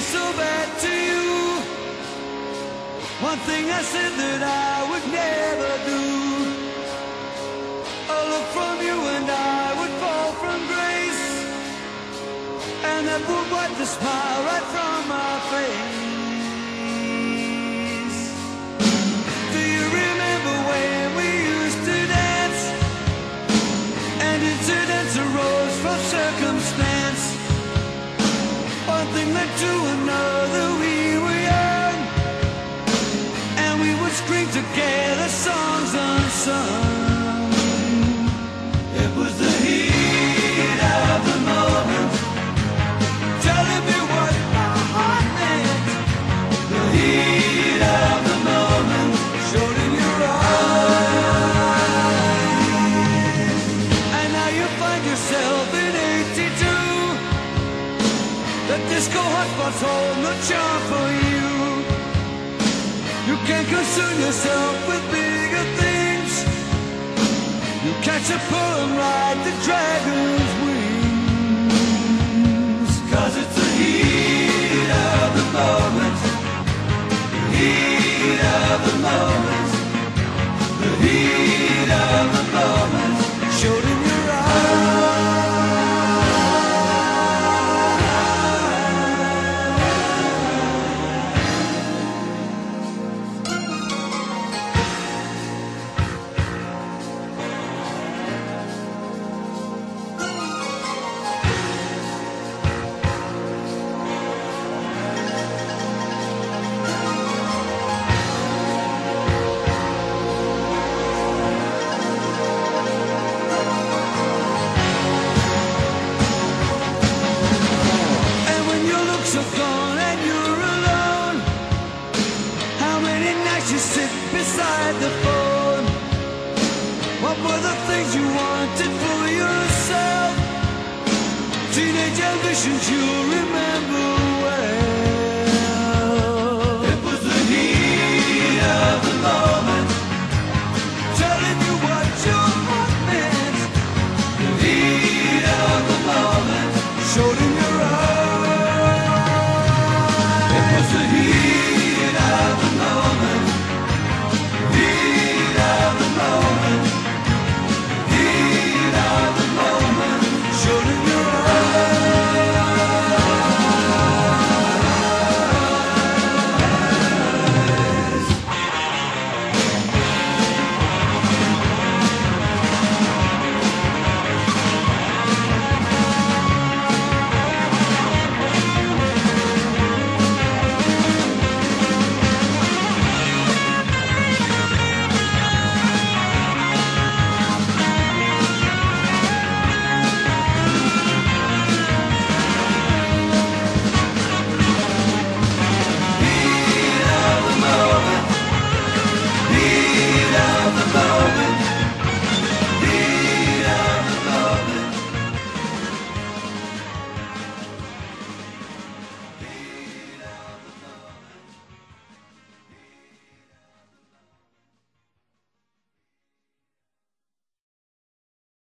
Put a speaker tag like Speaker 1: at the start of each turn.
Speaker 1: so bad to you. One thing I said that I would never do. A look from you and I would fall from grace. And that would wipe the smile right from my face. Do One thing led to another, hotspots hold no charm for you. You can't concern yourself with bigger things. You catch a pull and ride the dragon's wings. Cause it's the heat of the moment. The heat of the moment. The heat beside the phone? What were the things you wanted for yourself? Teenage ambitions you'll remember well. It was the heat of the moment, telling you what your heart meant. The heat of the moment, showed